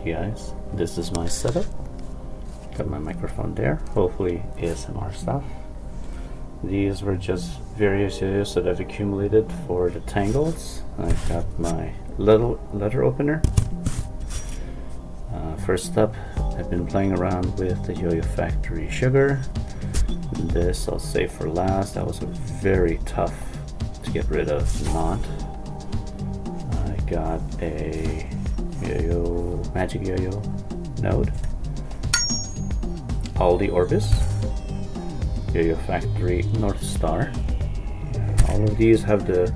Guys, this is my setup. Got my microphone there, hopefully ASMR stuff. These were just various yo-yos that I've accumulated for the tangles. I've got my little letter opener. Uh, first up, I've been playing around with the Yo-Yo Factory Sugar. This I'll save for last. That was a very tough to get rid of knot. I got a Yo-Yo Magic Yo-Yo node. Aldi Orbis. Yo-Yo Factory North Star. All of these have the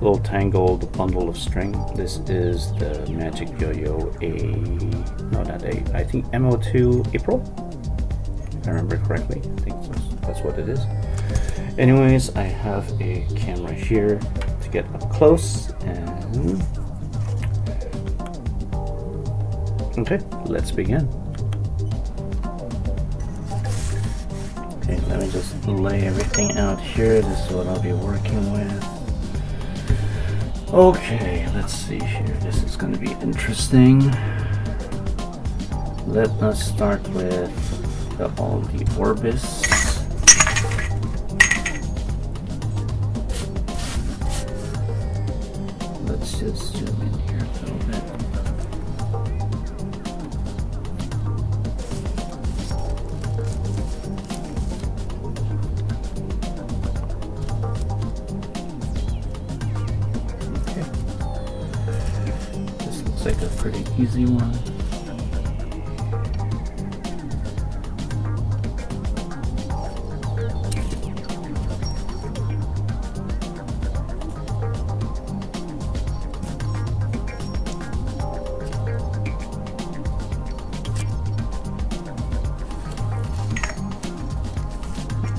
little tangled bundle of string. This is the Magic Yo-Yo A, no not A, I think MO2 April, if I remember correctly. I think that's, that's what it is. Anyways, I have a camera here to get up close and okay, let's begin. Okay, let me just lay everything out here. This is what I'll be working with. Okay, let's see here. This is going to be interesting. Let us start with all the Orbis. Let's just zoom pretty easy one.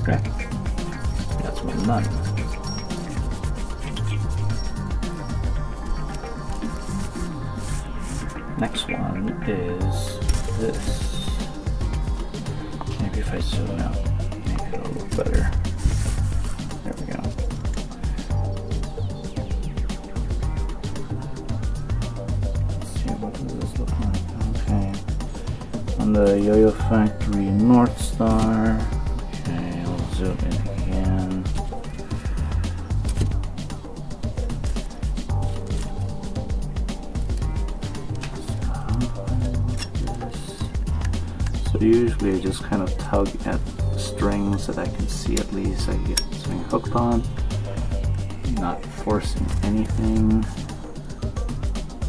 Okay. That's one done. Next one is this. Maybe if I zoom out, maybe it'll look better. There we go. Let's see what does this look like. Okay. On the Yo-Yo Factory North Star. Okay, I'll zoom in usually I just kind of tug at strings that I can see at least I get something hooked on. Not forcing anything.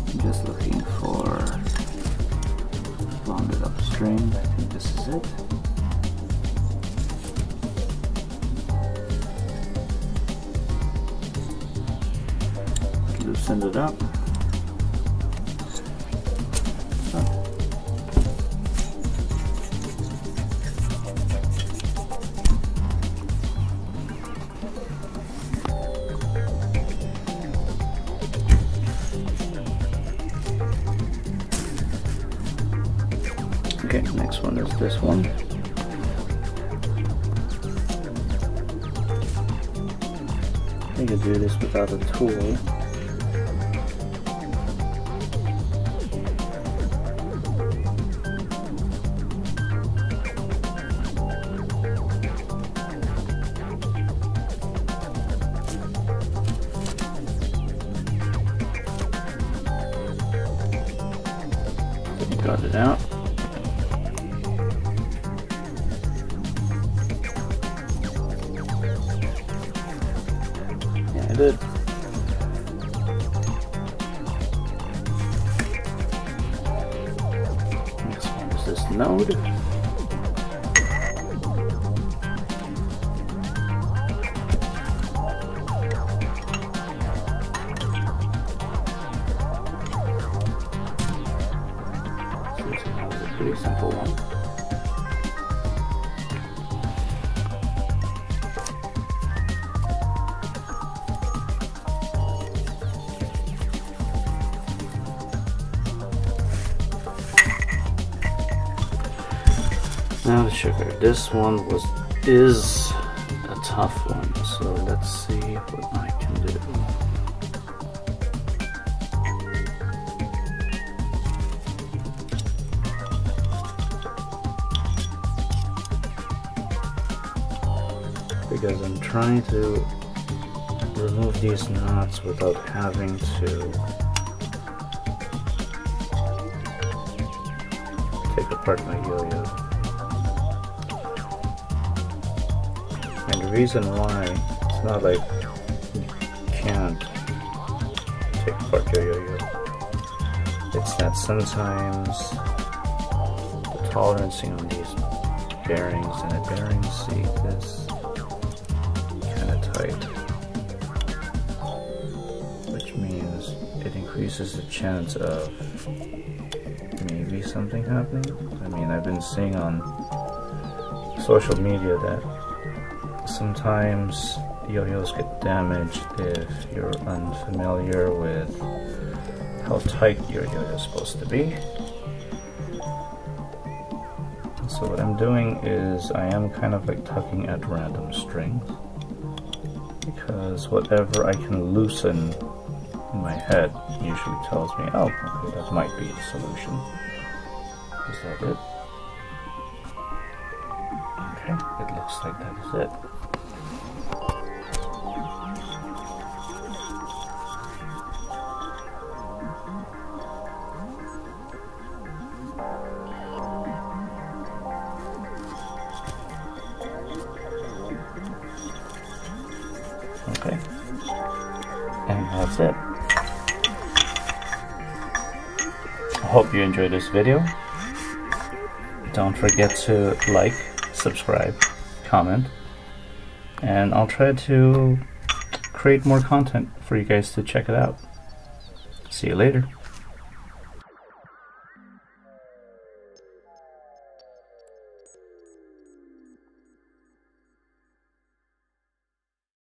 I'm just looking for bonded up string. I think this is it. Loosen it up. Next one is this one. I could do this without a tool. Got it out. I did. Next one is this node. This pretty simple one. Now the sugar. This one was is a tough one, so let's see what I can do. Because I'm trying to remove these knots without having to take apart my yo-yo. And the reason why it's not like you can't take apart your yo-yo. It's that sometimes the tolerancing on these bearings and the bearing seat is kind of tight. Which means it increases the chance of maybe something happening. I mean, I've been seeing on social media that sometimes yo-yos get damaged if you're unfamiliar with how tight your yo-yo is supposed to be. So what I'm doing is I am kind of like tucking at random strings because whatever I can loosen in my head usually tells me, oh, okay, that might be the solution. Is that it? It looks like that is it. Okay, and that's it. I hope you enjoyed this video. Don't forget to like, subscribe, comment, and I'll try to create more content for you guys to check it out. See you later.